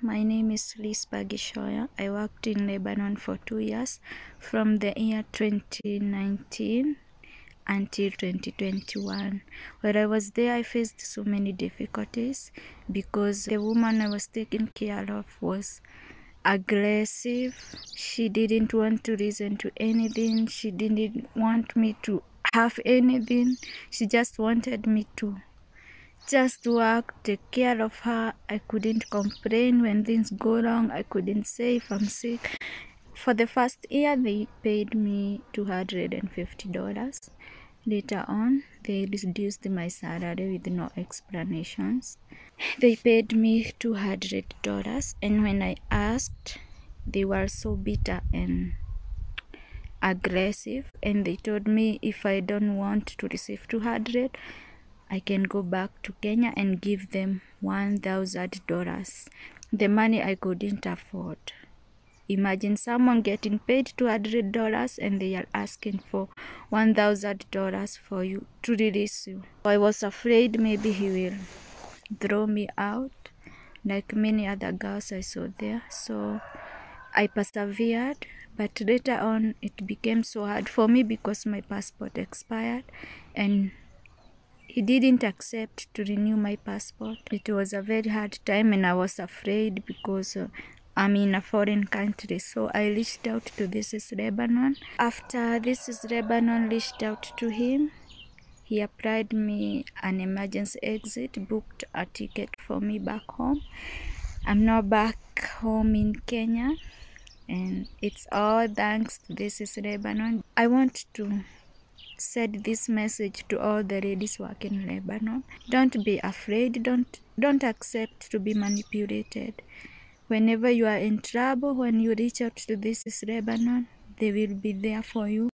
My name is Liz Bagishoya. I worked in Lebanon for two years from the year 2019 until 2021. While I was there, I faced so many difficulties because the woman I was taking care of was aggressive. She didn't want to listen to anything. She didn't want me to have anything. She just wanted me to just work, take care of her. I couldn't complain when things go wrong. I couldn't say if I'm sick. For the first year, they paid me $250. Later on, they reduced my salary with no explanations. They paid me $200, and when I asked, they were so bitter and aggressive and they told me if I don't want to receive 200 I can go back to Kenya and give them $1,000 the money I couldn't afford. Imagine someone getting paid $200 and they are asking for $1,000 for you to release you. I was afraid maybe he will throw me out like many other girls I saw there. So I persevered but later on it became so hard for me because my passport expired and he didn't accept to renew my passport. It was a very hard time and i was afraid because uh, i'm in a foreign country. So i reached out to this is lebanon. After this is lebanon reached out to him. He applied me an emergency exit booked a ticket for me back home. I'm now back home in kenya and it's all thanks to this is lebanon. I want to send this message to all the ladies working in lebanon. Don't be afraid. Don't don't accept to be manipulated. Whenever you are in trouble when you reach out to this is lebanon they will be there for you